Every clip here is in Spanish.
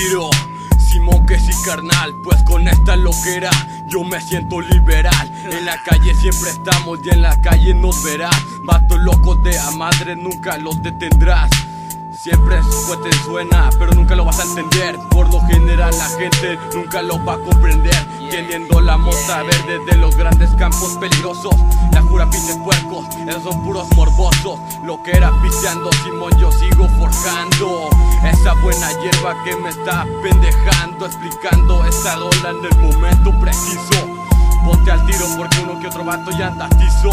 tiro. Que carnal, pues con esta loquera yo me siento liberal. En la calle siempre estamos y en la calle nos verás. Vatos locos de a madre nunca los detendrás. Siempre su te suena, pero nunca lo vas a entender. Por lo general, la gente nunca lo va a comprender. Teniendo la mota verde de los grandes campos peligrosos. La jura pinches puercos, esos son puros morbosos. Lo que era pisteando, Simón, yo sigo forjando. Esa buena hierba que me está pendejando. Explicando esta rola en el momento preciso. Ponte al tiro porque uno que otro vato ya anda tizo.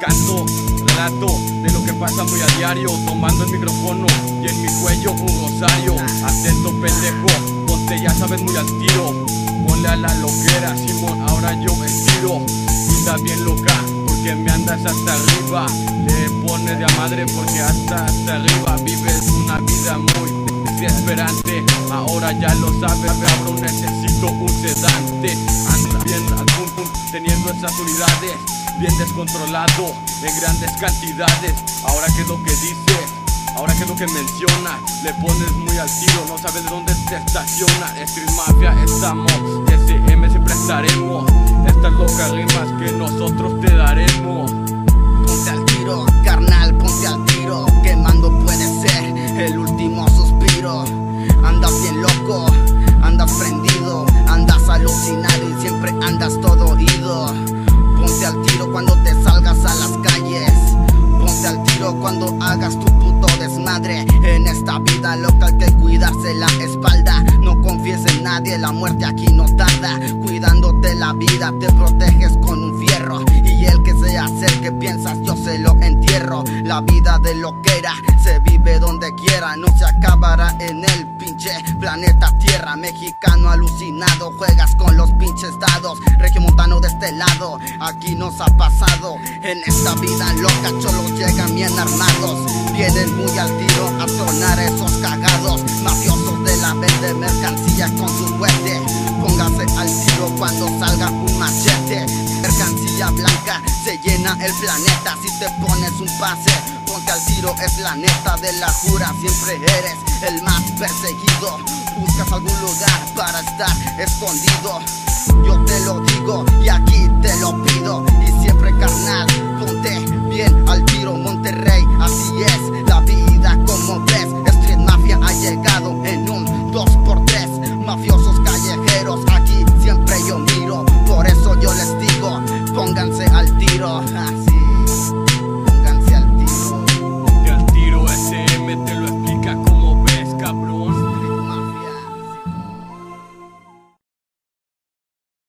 Canto, relato de lo que pasa muy a diario Tomando el micrófono y en mi cuello un rosario. Atento pendejo, ponte ya sabes muy al tiro. Ponle a la loquera, Simón, ahora yo estiro Vida bien loca, porque me andas hasta arriba. Le pones de a madre porque hasta hasta arriba. Vives una vida muy desesperante. Ahora ya lo sabes, cabrón, necesito un sedante. Anda bien al pum teniendo esas unidades bien descontrolado en grandes cantidades. Ahora que es lo que dice, ahora que es lo que menciona, le pones muy al tiro, no sabes de dónde se estaciona. Street Mafia estamos, SM siempre estaremos. Estas locas rimas que nosotros te daremos. Ponte al tiro, carnal, ponte al tiro. Quemando puede ser el último suspiro. Andas bien loco, andas prendido, andas alucinado y siempre andas todo oído. Ponte al tiro cuando te salgas a las calles. Ponte al tiro cuando hagas tu puto desmadre. En esta vida loca hay que cuidarse la espalda. No confíes en nadie, la muerte aquí no tarda. Cuidándote la vida, te proteges con un fierro. Y el que se acerque, piensas, yo se lo entierro. La vida de loquera se vive donde quiera, no se acabará en el planeta Tierra. Mexicano alucinado, juegas con los pinches dados. Regimontano de este lado, aquí nos ha pasado. En esta vida loca, cholos llegan bien armados. Vienen muy al tiro a sonar esos cagados. Mafiosos de la vende mercancía con su fuerte. Cuando salga un machete. Mercancía blanca se llena el planeta si te pones un pase. Ponte al tiro, es la neta de la jura. Siempre eres el más perseguido. Buscas algún lugar para estar escondido. Yo te lo digo all.